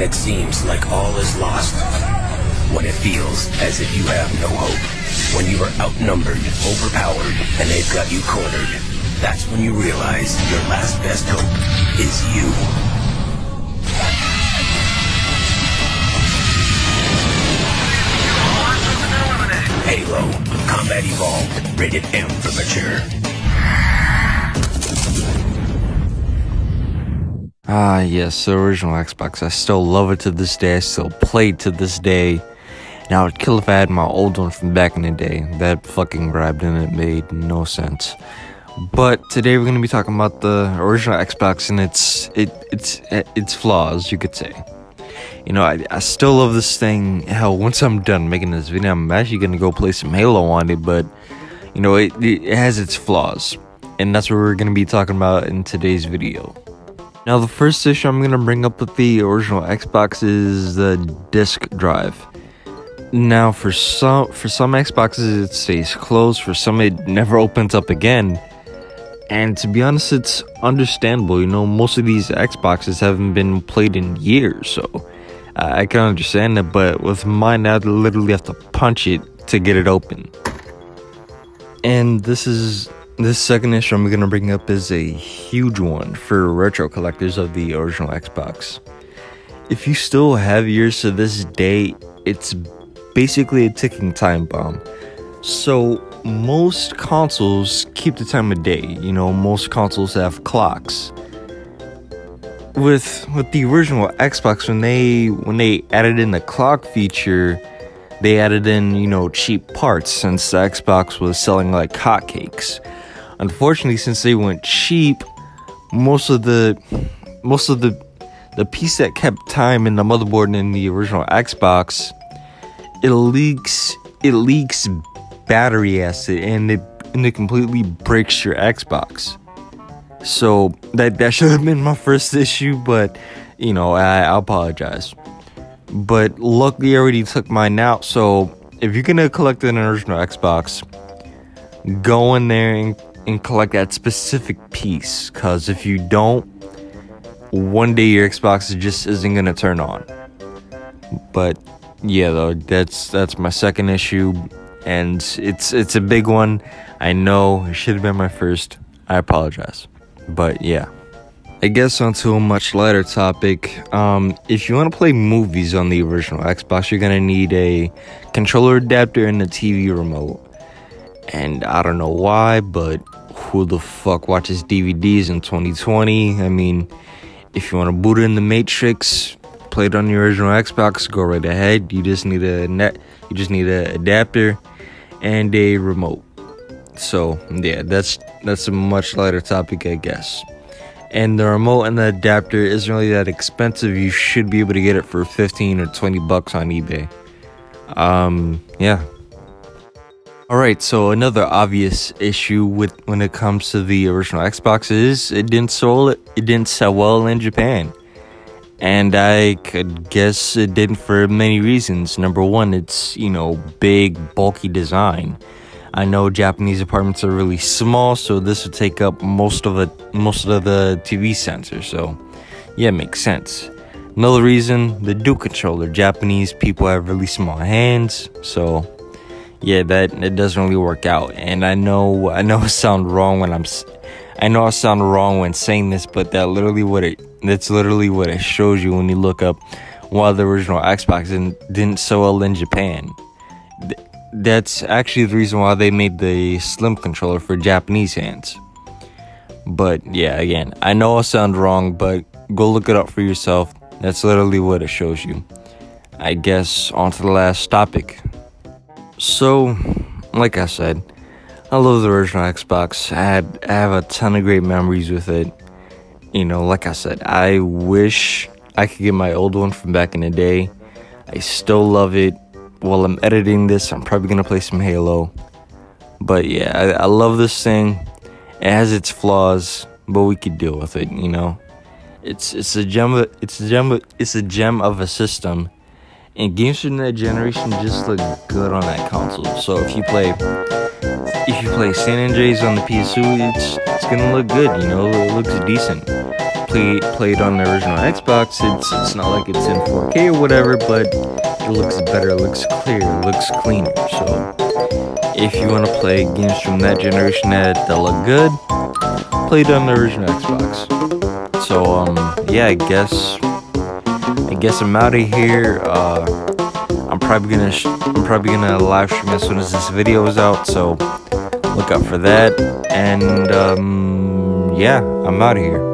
When it seems like all is lost. When it feels as if you have no hope. When you are outnumbered, overpowered, and they've got you cornered. That's when you realize your last best hope is you. Halo, Combat Evolved, rated M for mature. Ah, yes, the original Xbox. I still love it to this day. I still play it to this day. Now, I would kill if I had my old one from back in the day. That fucking grabbed and it made no sense. But today we're gonna be talking about the original Xbox and its it its its flaws, you could say. You know, I, I still love this thing. Hell, once I'm done making this video, I'm actually gonna go play some Halo on it. But you know, it, it has its flaws, and that's what we're gonna be talking about in today's video. Now, the first issue I'm gonna bring up with the original Xbox is the disk drive. Now, for some for some Xboxes, it stays closed. For some, it never opens up again. And to be honest, it's understandable. You know, most of these Xboxes haven't been played in years, so uh, I can understand that. But with mine, I literally have to punch it to get it open. And this is this second issue I'm gonna bring up is a huge one for retro collectors of the original Xbox. If you still have yours to this day, it's basically a ticking time bomb. So most consoles keep the time of day. You know, most consoles have clocks. With with the original Xbox, when they when they added in the clock feature, they added in you know cheap parts since the Xbox was selling like hotcakes. Unfortunately, since they went cheap, most of the most of the the piece that kept time in the motherboard in the original Xbox, it leaks it leaks battery acid and it and it completely breaks your Xbox. So that that should have been my first issue, but you know I, I apologize. But luckily, I already took mine out. So if you're gonna collect an original Xbox, go in there and, and collect that specific piece. Cause if you don't, one day your Xbox just isn't gonna turn on. But yeah, though that's that's my second issue and it's it's a big one. I know it should have been my first. I apologize, but yeah. I guess onto a much lighter topic. Um, if you want to play movies on the original Xbox, you're gonna need a controller adapter and a TV remote. And I don't know why, but who the fuck watches DVDs in 2020? I mean, if you want to boot in the Matrix, play it on the original Xbox, go right ahead. You just need a net. You just need an adapter and a remote. So yeah, that's that's a much lighter topic, I guess. And the remote and the adapter isn't really that expensive. You should be able to get it for 15 or 20 bucks on eBay. Um, yeah. All right, so another obvious issue with when it comes to the original Xbox is it didn't sell it, didn't sell well in Japan. And I could guess it didn't for many reasons. Number one, it's, you know, big, bulky design. I know Japanese apartments are really small, so this would take up most of the most of the TV sensor. So, yeah, it makes sense. Another reason, the Duke controller. Japanese people have really small hands, so yeah, that it doesn't really work out. And I know I know I sound wrong when I'm I know I sound wrong when saying this, but that literally what it that's literally what it shows you when you look up why the original Xbox didn't, didn't sell well in Japan. That's actually the reason why they made the Slim controller for Japanese hands. But yeah, again, I know I sound wrong, but go look it up for yourself. That's literally what it shows you. I guess on to the last topic. So, like I said, I love the original Xbox. I had I have a ton of great memories with it. You know, like I said, I wish I could get my old one from back in the day. I still love it while I'm editing this, I'm probably gonna play some Halo. But yeah, I, I love this thing. It has its flaws, but we could deal with it. You know, it's it's a gem. It's a gem. It's a gem of a system. And games from that generation just look good on that console. So if you play, if you play San Andreas on the PS2, it's it's gonna look good. You know, it looks decent. play played on the original Xbox, it's it's not like it's in 4K or whatever, but it looks better, it looks clear, it looks cleaner. So if you want to play games from that generation that, that look good, play it on the original Xbox. So um yeah, I guess I guess I'm out of here. Uh, I'm probably gonna I'm probably gonna live stream as soon as this video is out. So look out for that. And um, yeah, I'm out of here.